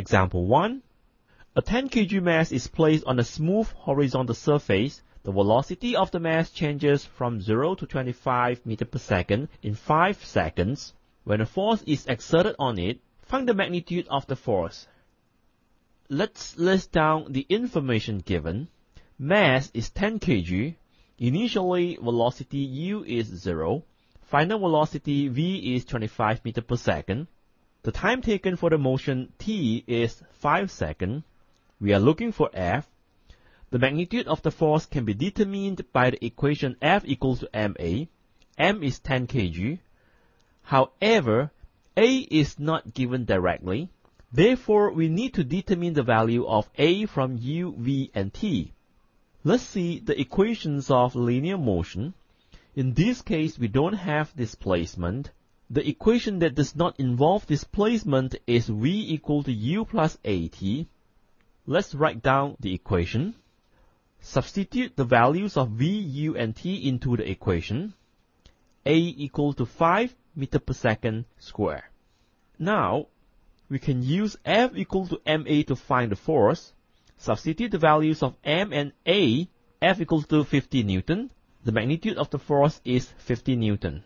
Example 1. A 10 kg mass is placed on a smooth horizontal surface. The velocity of the mass changes from 0 to 25 meter per second in 5 seconds. When a force is exerted on it, find the magnitude of the force. Let's list down the information given. Mass is 10 kg. Initially, velocity u is 0. Final velocity v is 25 meter per second. The time taken for the motion t is 5 seconds. We are looking for F. The magnitude of the force can be determined by the equation F equals to ma. m is 10 kg. However, a is not given directly. Therefore, we need to determine the value of a from u, v, and t. Let's see the equations of linear motion. In this case, we don't have displacement. The equation that does not involve displacement is v equal to u plus at. Let's write down the equation. Substitute the values of v, u, and t into the equation. a equal to 5 meter per second square. Now, we can use F equal to ma to find the force. Substitute the values of m and a. F equals to 50 newton. The magnitude of the force is 50 newton.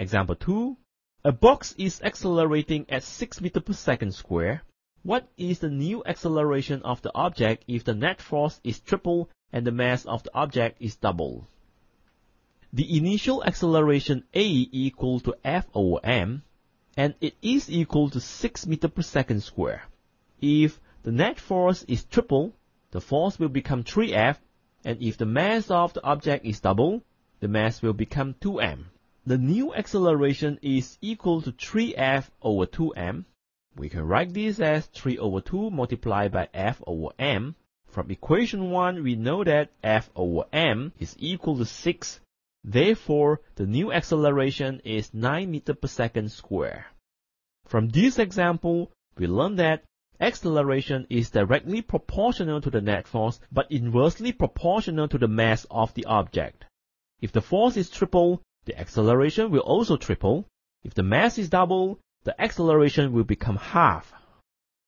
Example 2. A box is accelerating at 6 meter per second square. What is the new acceleration of the object if the net force is triple and the mass of the object is double? The initial acceleration a equal to f over m, and it is equal to 6 meter per second square. If the net force is triple, the force will become 3f, and if the mass of the object is double, the mass will become 2m. The new acceleration is equal to 3f over 2m, we can write this as 3 over 2 multiplied by f over m. From equation 1, we know that f over m is equal to 6. Therefore, the new acceleration is 9 meter per second square. From this example, we learn that acceleration is directly proportional to the net force, but inversely proportional to the mass of the object. If the force is triple, the acceleration will also triple. If the mass is double, the acceleration will become half.